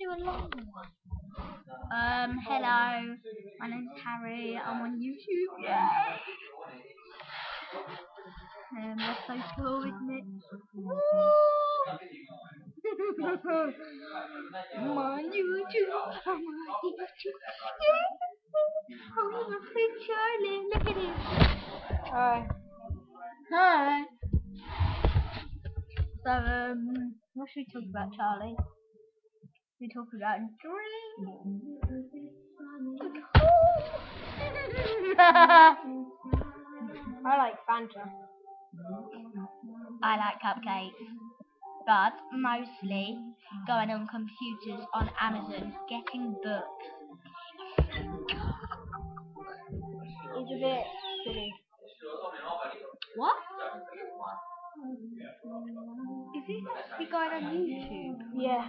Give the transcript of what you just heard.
do a long one. Um, hello, my name's Harry, I'm on YouTube, yay! Um, that's so cool, isn't it? I'm on YouTube, I'm on YouTube, yeah! Oh, he's a big Charlie, look at him! Hi. Hi! So, um, what should we talk about, Charlie? We talk about dreams. I like Fanta. I like cupcakes, but mostly going on computers on Amazon, getting books. It's a bit silly. What? Is this actually going on YouTube? Yeah.